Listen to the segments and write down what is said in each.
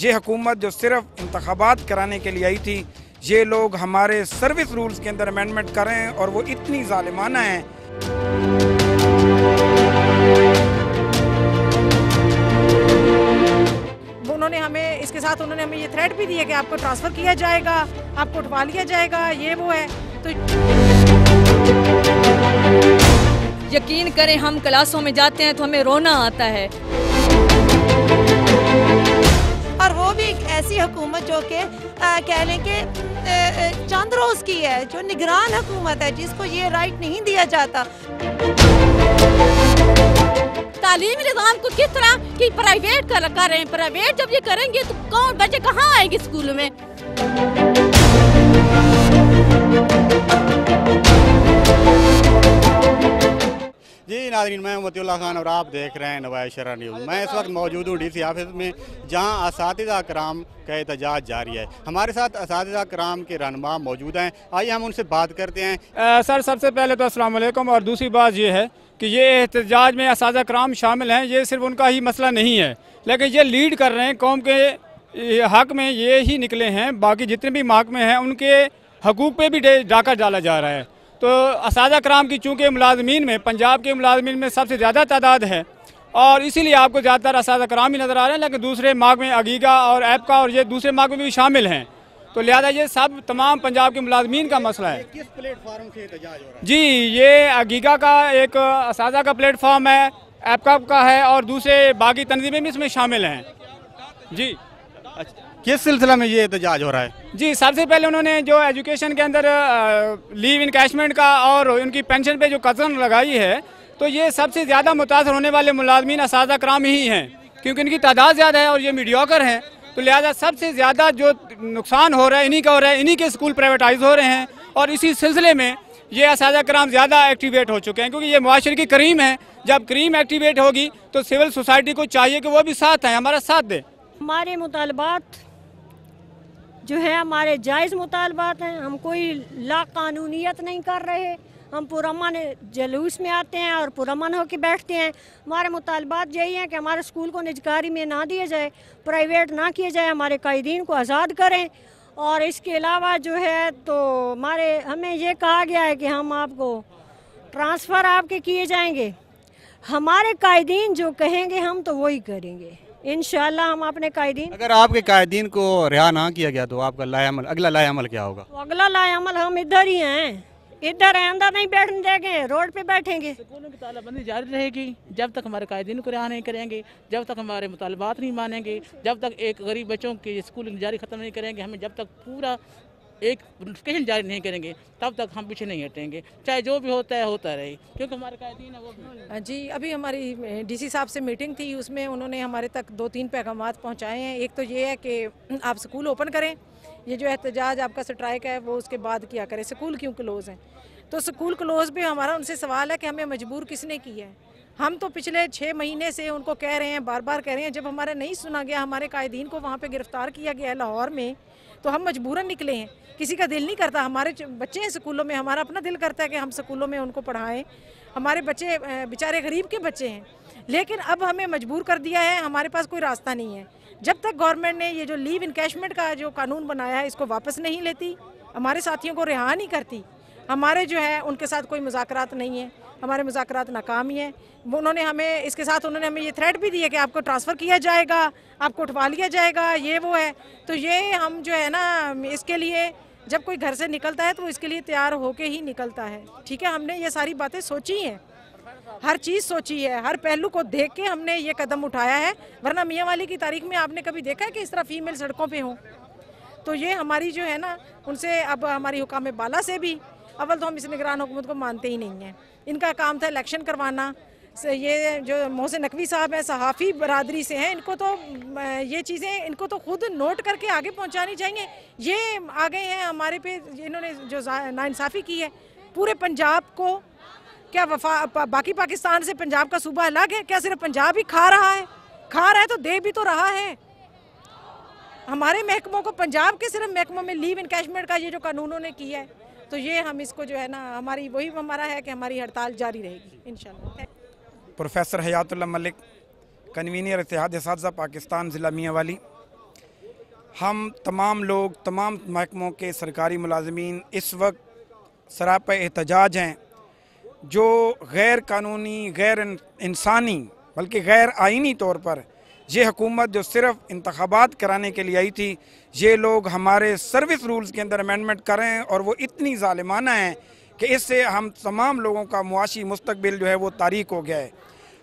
ये हुकूमत जो सिर्फ़ इंतबात कराने के लिए आई थी ये लोग हमारे सर्विस रूल्स के अंदर अमेंडमेंट करें और वो इतनी ालिमाना है। उन्होंने हमें इसके साथ उन्होंने हमें ये थ्रेट भी दिया कि आपको ट्रांसफ़र किया जाएगा आपको उठवा लिया जाएगा ये वो है। तो यकीन करें हम क्लासों में जाते हैं तो हमें रोना आता है। ऐसी हुकूमत जो कि कह लें कि चंद रोज़ की है, जो निगरान हुकूमत है, जिसको ये राइट नहीं दिया जाता। तालीमी निज़ाम को किस तरह की प्राइवेट कर, करें प्राइवेट जब ये करेंगे तो कौन, बच्चे कहाँ आएँगे स्कूल में? जी नाजरीन मैं मतील्ला खान और आप देख रहे हैं नवाज़ शरा न्यूज़। मैं इस वक्त मौजूद हूँ डी सी ऑफ़िस में जहाँ इस कराम का एहतजाज जारी है। हमारे साथ इस कराम के रहनमा मौजूद हैं। आइए हम उनसे बात करते हैं। आ, सर सबसे पहले तो वालेकुम और दूसरी बात यह है कि ये एहतजाज में इस कराम शामिल हैं ये सिर्फ़ उनका ही मसला नहीं है लेकिन ये लीड कर रहे हैं कौम के हक में ये ही निकले हैं। बाकी जितने भी महकमे हैं उनके हकूक़ पर भी डाका डाला जा रहा है। तो इस कराम की चूँकि मुलाजमीन में पंजाब के मुलाजमीन में सबसे ज़्यादा तादाद है और इसीलिए आपको ज़्यादातर इस कराम ही नज़र आ रहे हैं लेकिन दूसरे मार्ग में अगीगा और ऐप का और ये दूसरे मार्ग में भी शामिल हैं। तो लिहाजा ये सब तमाम पंजाब के मुलाजमीन का मसला है। किस प्लेटफार्म से हो रहा जी ये अगीगा का एक साजा का प्लेटफॉर्म है एपकाप का है और दूसरे बाकी तनजीमें भी इसमें शामिल हैं। जी। किस सिलसिला में ये एहतजाज हो रहा है? जी सबसे पहले उन्होंने जो एजुकेशन के अंदर लीव इनकैशमेंट का और उनकी पेंशन पे जो कज़न लगाई है तो ये सबसे ज़्यादा मुतासर होने वाले मुलाजमीन इस कराम ही हैं क्योंकि इनकी तादाद ज़्यादा है और ये मीडियोकर हैं। तो लिहाजा सबसे ज़्यादा जो नुकसान हो रहा है इन्हीं का हो रहा है इन्हीं के स्कूल प्राइवेटाइज हो रहे हैं और इसी सिलसिले में ये इस कराम ज़्यादा एक्टिवेट हो चुके हैं क्योंकि ये मुआशरे की करीम है। जब करीम एक्टिवेट होगी तो सिविल सोसाइटी को चाहिए कि वो भी साथ हैं हमारा साथ दे। हमारे मुतालबात जो है, हमारे जायज़ मुतालबात हैं। हम कोई ला कानूनीत नहीं कर रहे हम पुरमन जलूस में आते हैं और पुरमन होकर बैठते हैं। हमारे मुतालबात यही हैं कि हमारे स्कूल को निजकारी में ना दिया जाए, प्राइवेट ना किया जाए, हमारे कायदीन को आज़ाद करें। और इसके अलावा जो है तो हमारे, हमें ये कहा गया है कि हम आपको ट्रांसफ़र आपके किए जाएँगे। हमारे कायदीन जो कहेंगे, हम तो वही करेंगे। इन हम अपने कायदीन अगर आपके कायदीन को रिहा ना किया गया तो आपका लायामल अगला लायामल क्या होगा? तो अगला लायामल हम इधर ही हैं। इधर अंदर नहीं बैठने देंगे रोड पे बैठेंगे। स्कूलों की तालाबंदी जारी रहेगी। जब तक हमारे कायदीन को रिहा नहीं करेंगे जब तक हमारे मुतालबात नहीं मानेंगे जब तक एक गरीब बच्चों के स्कूल जारी ख़त्म नहीं करेंगे हमें जब तक पूरा एक नोटिफिकेशन जारी नहीं करेंगे, तब तक हम पीछे नहीं हटेंगे। चाहे जो भी होता है होता रहे। क्योंकि हमारे कायदीन है, वो हाँ। जी, अभी हमारी डीसी साहब से मीटिंग थी, उसमें उन्होंने हमारे तक दो तीन पैगाम पहुँचाए हैं। एक तो ये है कि आप स्कूल ओपन करें। ये जो एहतजाज आपका स्ट्राइक है, वो उसके बाद किया करें। स्कूल क्यों क्लोज़ हैं? तो स्कूल क्लोज़ भी हमारा उनसे सवाल है कि हमें मजबूर किसने किया है? हम तो पिछले छः महीने से उनको कह रहे हैं बार बार कह रहे हैं। जब हमारा नहीं सुना गया, हमारे कायदीन को वहाँ पे गिरफ़्तार किया गया लाहौर में तो हम मजबूरन निकले हैं। किसी का दिल नहीं करता। हमारे बच्चे हैं स्कूलों में, हमारा अपना दिल करता है कि हम स्कूलों में उनको पढ़ाएँ। हमारे बच्चे बेचारे गरीब के बच्चे हैं। लेकिन अब हमें मजबूर कर दिया है, हमारे पास कोई रास्ता नहीं है। जब तक गवर्नमेंट ने ये जो लीव इनकेशमेंट का जो कानून बनाया है, इसको वापस नहीं लेती, हमारे साथियों को रिहा नहीं करती। हमारे जो है, उनके साथ कोई मुजाकरात नहीं है। हमारे मुजाकरात नाकाम ही हैं। उन्होंने हमें, इसके साथ उन्होंने हमें ये थ्रेट भी दिया कि आपको ट्रांसफ़र किया जाएगा, आपको उठवा लिया जाएगा, ये वो है। तो ये हम जो है ना, इसके लिए जब कोई घर से निकलता है तो इसके लिए तैयार होके ही निकलता है। ठीक है, हमने ये सारी बातें सोची हैं। हर चीज़ सोची है, हर पहलू को देख के हमने ये कदम उठाया है। वरना मियाँ वाली की तारीख में आपने कभी देखा है कि इस तरह फीमेल सड़कों पे हों? तो ये हमारी जो है ना, उनसे अब हमारी हुकाम बाला से भी अव्वल तो हम इस निगरान हुकूमत को मानते ही नहीं हैं। इनका काम था इलेक्शन करवाना। ये जो मोहसिन नकवी साहब हैं, सहाफ़ी बरदरी से हैं, इनको तो ये चीज़ें इनको तो खुद नोट करके आगे पहुंचानी चाहिए। ये आ गए हैं हमारे पे, इन्होंने जो नाइंसाफ़ी की है, पूरे पंजाब को। क्या वफा बाकी पाकिस्तान से पंजाब का सूबा अलग है? क्या सिर्फ़ पंजाब ही खा रहा है? खा रहा है तो दे भी तो रहा है। हमारे महकमों को, पंजाब के सिर्फ़ महकमों में लीव इनकैशमेंट का ये जो कानूनों ने किया है तो ये हम इसको जो है ना, हमारी, वही हमारा है कि हमारी हड़ताल जारी रहेगी इन प्रोफेसर हयातुल्ला मलिक, कन्वीनियर इतिहाद इस पाकिस्तान ज़िला मियाँ वाली हम तमाम लोग, तमाम महकमों के सरकारी मुलाजमीन इस वक्त सराप एहतजाज हैं, जो गैर कानूनी, गैर इंसानी, बल्कि गैर आइनी तौर पर ये हुकूमत जो सिर्फ़ इंतबात कराने के लिए आई थी, ये लोग हमारे सर्विस रूल्स के अंदर अमेंडमेंट करें और वो इतनी ालिमाना है कि इससे हम तमाम लोगों का मुआशी मुस्तबिल जो है वो तारीख हो गया है।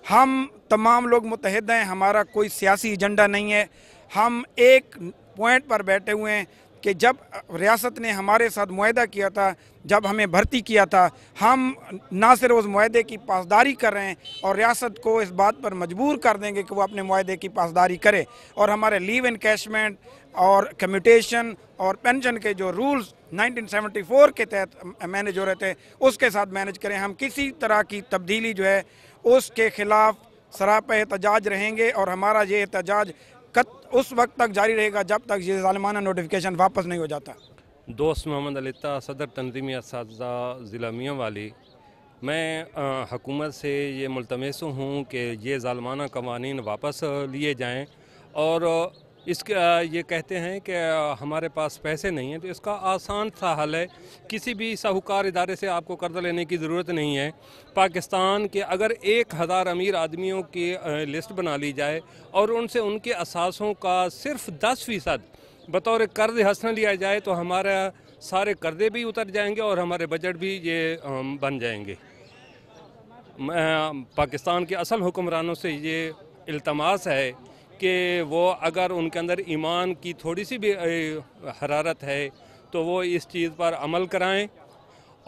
हम तमाम लोग मुतहद हैं, हमारा कोई सियासी एजेंडा नहीं है। हम एक पॉइंट पर बैठे हुए हैं कि जब रियासत ने हमारे साथ माहा किया था, जब हमें भर्ती किया था, हम ना सिर्फ़ उस माहे की पासदारी कर रहे हैं और रियासत को इस बात पर मजबूर कर देंगे कि वो अपने माहे की पासदारी करे और हमारे लीव इनकैशमेंट और कम्यूटेशन और पेंशन के जो रूल्स 1974 के तहत मैनेज हो रहे थे, उसके साथ मैनेज करें। हम किसी तरह की तब्दीली जो है, उसके ख़िलाफ़ सराप एहतजाज रहेंगे और हमारा ये एहतजाज उस वक्त तक जारी रहेगा जब तक ये ालमाना नोटिफिकेशन वापस नहीं हो जाता। दोस्त मोहम्मद अलिता, सदर तनजीमी इस ज़िला मियाँ वाली मैं हकूमत से ये मुलतमस हूँ कि ये ालमाना कवानी वापस लिए जाएँ और इसके ये कहते हैं कि हमारे पास पैसे नहीं हैं तो इसका आसान सा हल है। किसी भी साहूकार इदारे से आपको कर्जा लेने की ज़रूरत नहीं है। पाकिस्तान के अगर एक हज़ार अमीर आदमियों की लिस्ट बना ली जाए और उनसे उनके असासों का सिर्फ़ दस फ़ीसद बतौर कर्ज हसन लिया जाए तो हमारा सारे कर्जे भी उतर जाएँगे और हमारे बजट भी ये बन जाएँगे। पाकिस्तान के असल हुक्मरानों से ये इल्तमास है कि वो अगर उनके अंदर ईमान की थोड़ी सी भी हरारत है तो वो इस चीज़ पर अमल कराएँ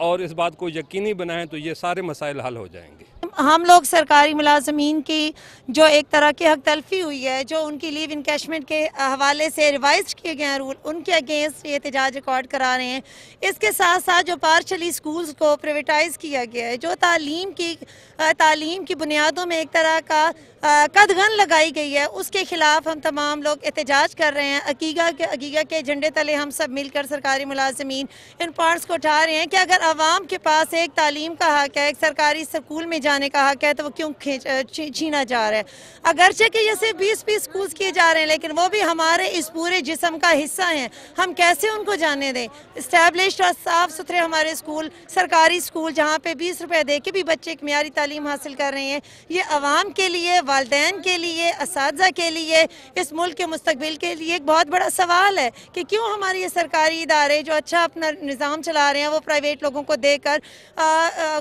और इस बात को यकीनी बनाएँ तो ये सारे मसाइल हल हो जाएँगे। हम लोग सरकारी मुलाजमीन की जो एक तरह की हक तलफी हुई है, जो उनकी लीव इनकेशमेंट के हवाले से रिवाइज किए गए हैं रूल उनके अगेंस्ट ये एहतजाज रिकॉर्ड करा रहे हैं। इसके साथ साथ जो पार्शली स्कूल्स को प्राइवेटाइज किया गया है, जो तालीम की तालीम की बुनियादों में एक तरह का कदगन लगाई गई है, उसके ख़िलाफ़ हम तमाम लोग एहतजाज कर रहे हैं। अकीगा के अकीगा के झंडे तले हम सब मिलकर सरकारी मुलाजमीन इन पॉइंट्स को उठा रहे हैं कि अगर आवाम के पास एक तालीम का हक है, एक सरकारी स्कूल में जाने का हक है तो वो क्यों छीना जा रहा है। अगरचे कि ये सिर्फ़ बीस बीस स्कूल किए जा रहे हैं, लेकिन वो भी हमारे इस पूरे जिसम का हिस्सा हैं। हम कैसे उनको जाने दें? इस्टेब्लिश और साफ़ सुथरे हमारे स्कूल सरकारी स्कूल जहाँ पे बीस रुपये दे के भी बच्चे एक मीरी तालीम हासिल कर रहे हैं। ये आवाम के लिए, वालदेन के लिए इस के लिए, इस मुल्क के मुस्तबिल के लिए एक बहुत बड़ा सवाल है कि क्यों हमारे ये सरकारी इदारे जो अच्छा अपना निज़ाम चला रहे हैं, वो प्राइवेट लोगों को देकर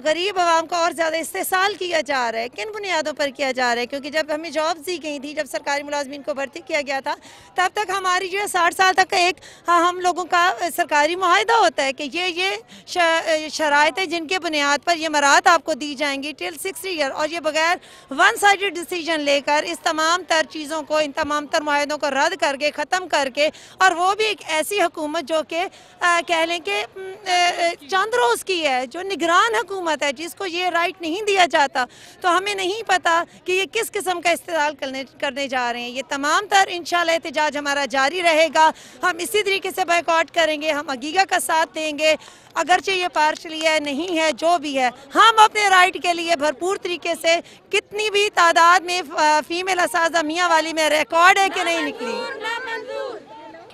गरीब आवाम को और ज़्यादा इस्तेसाल किया जा रहा है किन बुनियादों पर किया जा रहा है? क्योंकि जब हमें जॉब दी गई थी जब सरकारी मुलाजमीन को भर्ती किया गया था तब तक हमारी जो है साठ साल तक एक हाँ, हम लोगों का सरकारी माहिदा होता है कि ये ये शराइ जिनके बुनियाद पर ये मराहत आपको दी जाएँगी टिल सिक्स ईयर और ये बगैर वन साइड डिसीज़न लेकर इस तमाम तर चीज़ों को इन तमाम तर माहों को रद्द करके ख़त्म करके और वो भी एक ऐसी हुकूमत जो कि कह लें कि चंद रोज़ की है जो निगरान हुकूमत है जिसको ये राइट नहीं दिया जाता। तो हमें नहीं पता कि ये किस किस्म का इस्तेमाल करने करने जा रहे हैं। ये तमाम तर इन एहतजाज हमारा जारी रहेगा। हम इसी तरीके से बाइकआउट करेंगे, हम अगीगा का साथ देंगे। अगरचे ये पार्शली है नहीं है, जो भी है, हम अपने राइट के लिए भरपूर तरीके से कितनी भी तादाद में फीमेल असाजा मियाँ वाली में रिकॉर्ड है कि नहीं निकली।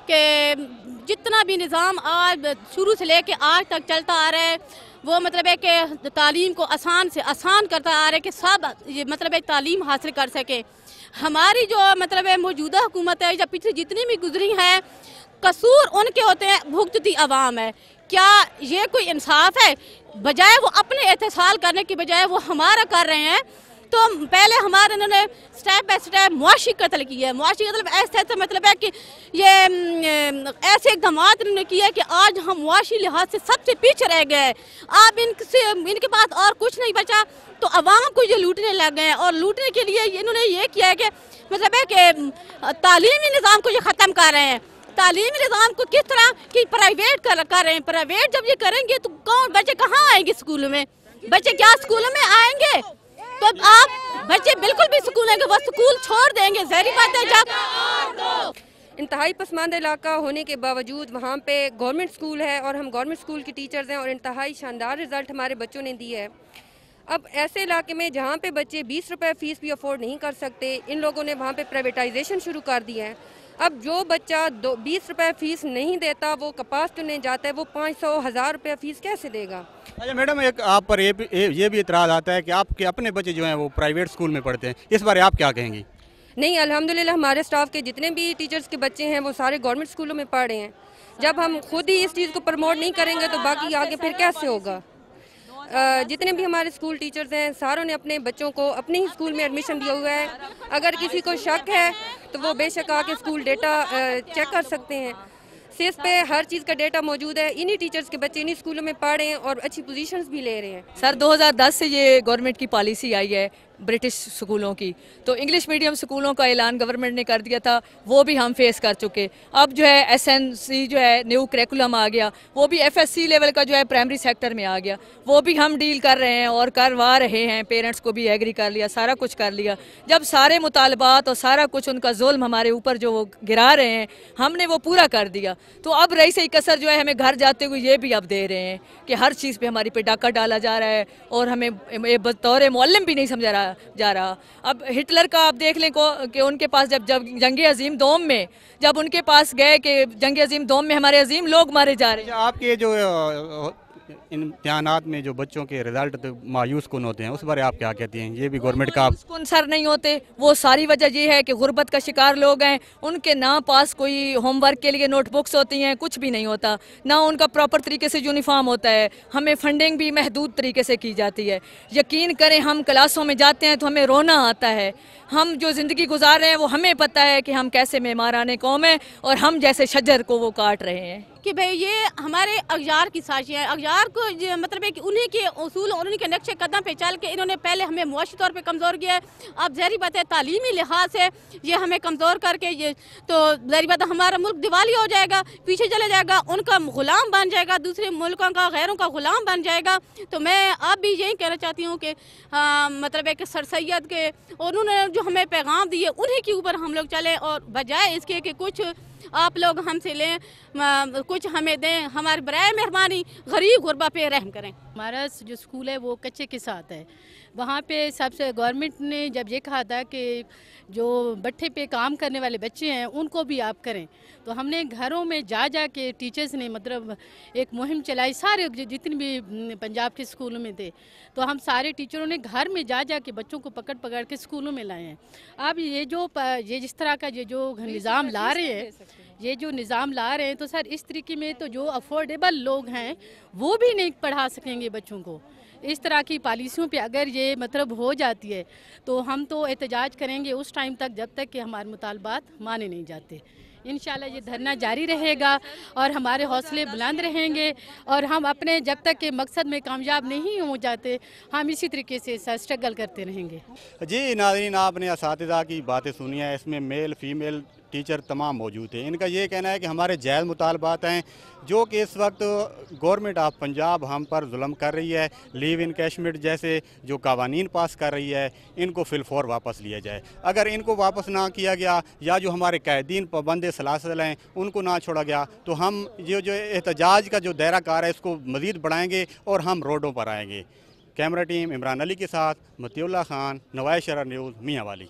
कि जितना भी निज़ाम आज शुरू से लेके आज तक चलता आ रहा है वो मतलब है कि तालीम को आसान से आसान करता आ रहा है कि सब ये मतलब है तालीम हासिल कर सके। हमारी जो मतलब है मौजूदा हुकूमत है, या पिछली जितनी भी गुजरी है, कसूर उनके होते हैं भुगतती आवाम है। क्या ये कोई इंसाफ है? बजाय वो अपने एहतसाल करने के बजाय वो हमारा कर रहे हैं। तो पहले हमारे उन्होंने स्टेप बाय स्टेप मुआशी कत्ल की है। मुआशी कत्ल ऐसे ऐसे मतलब है कि ये ऐसे इकदाम इन्होंने किया कि आज हम मुआशी लिहाज से सबसे पीछे रह गए। अब इनसे इनके पास और कुछ नहीं बचा तो अवाम को ये लूटने लग गए और लूटने के लिए इन्होंने ये किया है कि मतलब है कि तालीमी निज़ाम को ये ख़त्म कर रहे हैं। तालीमी निज़ाम को किस तरह कि प्राइवेट कर कर रहे हैं? प्राइवेट जब ये करेंगे तो कौन बच्चे कहाँ आएँगे स्कूल में? बच्चे क्या स्कूलों में आएँगे? तो आप बच्चे बिल्कुल भी स्कूल आएँगे वो स्कूल छोड़ देंगे। जहरी बात है इंतहाई पसमानदा इलाका होने के बावजूद वहाँ पे गवर्नमेंट स्कूल है और हम गवर्नमेंट स्कूल के टीचर्स हैं और इंतहाई शानदार रिज़ल्ट हमारे बच्चों ने दिए है। अब ऐसे इलाके में जहाँ पे बच्चे बीस रुपये फ़ीस भी अफोर्ड नहीं कर सकते, इन लोगों ने वहाँ पे प्राइवेटाइजेशन शुरू कर दिया है। अब जो बच्चा दो, बीस रुपये फ़ीस नहीं देता, वो कपास चुनने जाता है, वो पाँच सौ, हज़ार रुपये फ़ीस कैसे देगा? अच्छा मैडम, एक आप पर ये भी ये भी इतराज़ आता है कि आपके अपने बच्चे जो हैं वो प्राइवेट स्कूल में पढ़ते हैं। इस बारे आप क्या कहेंगी? नहीं, अल्हम्दुलिल्लाह, हमारे स्टाफ के जितने भी टीचर्स के बच्चे हैं, वो सारे गवर्नमेंट स्कूलों में पढ़ रहे हैं। जब हम खुद ही इस चीज़ को प्रमोट नहीं करेंगे तो बाकी आगे फिर कैसे होगा? जितने भी हमारे स्कूल टीचर्स हैं, सारों ने अपने बच्चों को अपने ही स्कूल में एडमिशन दिया हुआ है। अगर किसी को शक है तो वो बेशक आके स्कूल डेटा चेक कर सकते हैं। सिर्फ़ पे हर चीज़ का डेटा मौजूद है। इन्हीं टीचर्स के बच्चे इन्हीं स्कूलों में पढ़ रहे हैं और अच्छी पोजीशंस भी ले रहे हैं। सर 2010 से ये गवर्नमेंट की पॉलिसी आई है। ब्रिटिश स्कूलों की। तो इंग्लिश मीडियम स्कूलों का ऐलान गवर्नमेंट ने कर दिया था, वो भी हम फेस कर चुके। अब जो है एसएनसी जो है न्यू करिकुलम आ गया, वो भी एफएससी लेवल का जो है प्राइमरी सेक्टर में आ गया। वो भी हम डील कर रहे हैं और करवा रहे हैं पेरेंट्स को भी एग्री कर लिया, सारा कुछ कर लिया। जब सारे मुतालबात और सारा कुछ उनका जुल्म हमारे ऊपर जो वो गिरा रहे हैं, हमने वो पूरा कर दिया। तो अब रही से कसर जो है हमें घर जाते हुए ये भी अब दे रहे हैं कि हर चीज़ पर हमारी पे डाका डाला जा रहा है और हमें बतौर मौलम भी नहीं समझा रहा जा रहा। अब हिटलर का आप देख लें को, कि उनके पास जब जब जंग अजीम दोम में, जब उनके पास गए कि जंग अजीम दोम में हमारे अजीम लोग मारे जा रहे हैं। आपके जो इम्तहानात में जो बच्चों के रिज़ल्ट तो मायूस कन होते हैं? उस बारे आप क्या कहती हैं? ये भी गवर्नमेंट का कौन सर नहीं होते? वो सारी वजह ये है कि गुर्बत का शिकार लोग हैं। उनके ना पास कोई होमवर्क के लिए नोटबुक्स होती हैं, कुछ भी नहीं होता। ना उनका प्रॉपर तरीके से यूनिफॉर्म होता है। हमें फंडिंग भी महदूद तरीके से की जाती है। यकीन करें, हम क्लासों में जाते हैं तो हमें रोना आता है। हम जो ज़िंदगी गुजार रहे हैं, वो हमें पता है कि हम कैसे मेहमारान कौम हैं और हम जैसे शजर को वो काट रहे हैं। कि भाई ये हमारे अगजार की साजिश है। अगजार को मतलब है कि उन्हीं के असूल और उन्हीं के नक्शे कदम पे चल के इन्होंने पहले हमें मुआशी तौर पे कमज़ोर किया है। अब जहरी बात है तालीमी लिहाज से ये हमें कमज़ोर करके ये तो जहरी बात हमारा मुल्क दिवाली हो जाएगा पीछे चले जाएगा उनका गुलाम बन जाएगा दूसरे मुल्कों का गैरों का गुलाम बन जाएगा। तो मैं अब भी यही कहना चाहती हूँ कि हाँ, मतलब है कि सर सैद के उन्होंने जो हमें पैगाम दिए उन्हीं के ऊपर हम लोग चले और बजाय इसके कि कुछ आप लोग हमसे लें आ, कुछ हमें दें हमारी बर मेहरबानी गरीब गुरबा पे रहम करें। हमारा जो स्कूल है वो कच्चे के साथ है। वहाँ पे सबसे गवर्नमेंट ने जब ये कहा था कि जो भट्ठे पे काम करने वाले बच्चे हैं उनको भी आप करें। तो हमने घरों में जा जा के टीचर्स ने मतलब एक मुहिम चलाई सारे जितने भी पंजाब के स्कूलों में थे। तो हम सारे टीचरों ने घर में जा जा के बच्चों को पकड़ पकड़ के स्कूलों में लाए हैं। अब ये जो ये जिस तरह का ये जो निज़ाम ला रहे हैं। ये जो निज़ाम ला रहे हैं तो सर इस तरीके में तो जो अफोर्डेबल लोग हैं, वो भी नहीं पढ़ा सकेंगे बच्चों को। इस तरह की पॉलिसियों पे अगर ये मतलब हो जाती है तो हम तो एहतजाज करेंगे उस टाइम तक जब तक कि हमारे मुतालबात माने नहीं जाते। इन ये धरना जारी रहेगा और हमारे हौसले बुलंद रहेंगे और हम अपने जब तक के मकसद में कामयाब नहीं हो जाते, हम इसी तरीके से सर स्ट्रगल करते रहेंगे। जी, नाजरीन, आपने इस की बातें सुनी है। इसमें मेल फीमेल टीचर तमाम मौजूद थे। इनका ये कहना है कि हमारे जायज़ मुतालबात हैं, जो कि इस वक्त गवर्नमेंट ऑफ़ पंजाब हम पर जुल्म कर रही है, लीव इन कैशमेंट जैसे जो कवानीन पास कर रही है, इनको फिलफोर वापस लिया जाए। अगर इनको वापस ना किया गया, या जो हमारे कैदीन पाबंद सलासल हैं, उनको ना छोड़ा गया तो हम ये जो एहतजाज का जो दायरा कार है, इसको मज़ीद बढ़ाएँगे और हम रोडों पर आएँगे। कैमरा टीम इमरान अली के साथ मतीउल्ला खान नवाज़ शरा न्यूज़, मियाँ वाली।